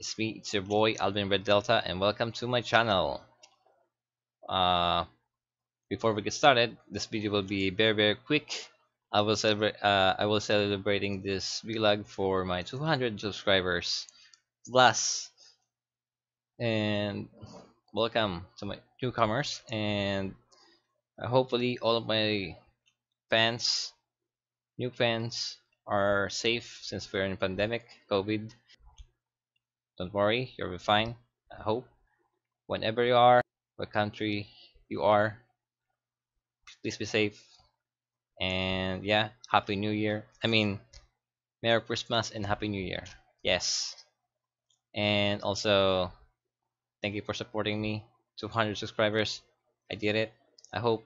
It's me, it's your boy Alvin Red Delta and welcome to my channel. Uh, before we get started, this video will be very very quick. I will celebrate uh, I will celebrating this vlog for my 200 subscribers plus and welcome to my newcomers and hopefully all of my fans new fans are safe since we're in pandemic covid don't worry you'll be fine i hope. Whenever you are what country you are please be safe. And yeah happy new year. I mean merry christmas and happy new year. Yes. And also thank you for supporting me. 200 subscribers i did it. I hope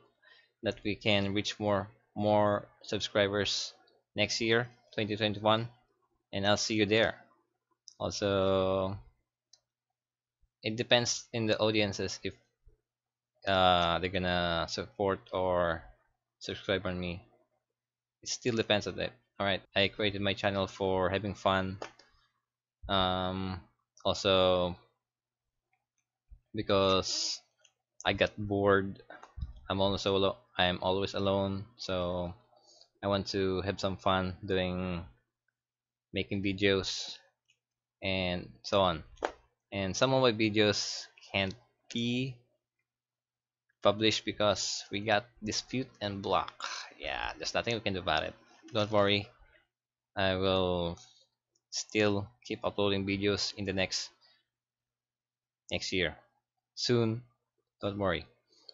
that we can reach more more subscribers next year 2021 and I'll see you there also it depends in the audiences if uh, they're gonna support or subscribe on me. It still depends on that. Alright I created my channel for having fun. Um, also because I got bored I'm also alone I'm always alone so I want to have some fun doing making videos and so on. And some of my videos can't be published because we got dispute and block. Yeah there's nothing we can do about it. Don't worry. I will still keep uploading videos in the next next year. Soon. Don't worry.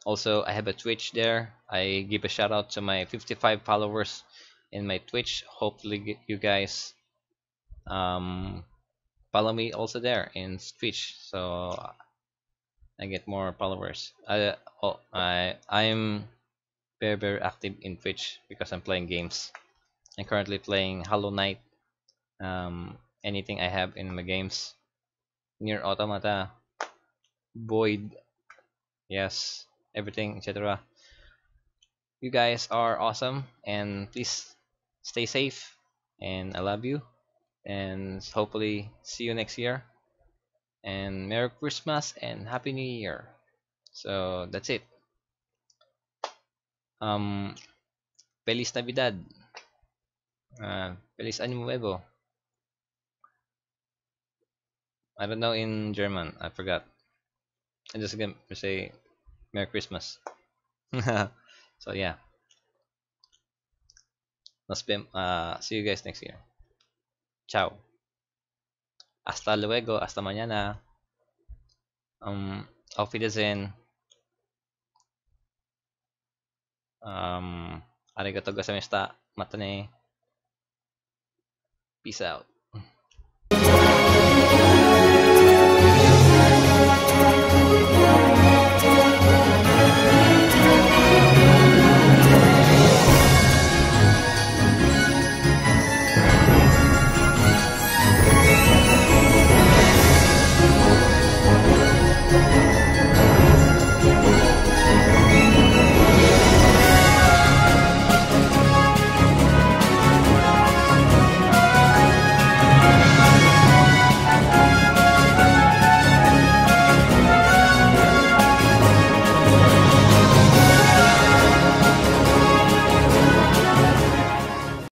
Also I have a Twitch there. I give a shout out to my 55 followers in my Twitch. Hopefully you guys um, follow me also there in Twitch so I get more followers. I oh, I I'm very very active in Twitch because I'm playing games. I'm currently playing Hollow Knight um, anything I have in my games. NieR: Automata Void yes everything etc you guys are awesome and please stay safe and I love you and hopefully see you next year and Merry Christmas and Happy New Year so that's it um Feliz Navidad uh, Feliz Año Nuevo I don't know in German I forgot I'm just gonna say Merry Christmas. so yeah. Nos vemos. Uh, see you guys next year. Ciao. Hasta luego. Hasta mañana. Um, auf Wiedersehen. Um, arigato gozaimashita. Mata ne. Peace out.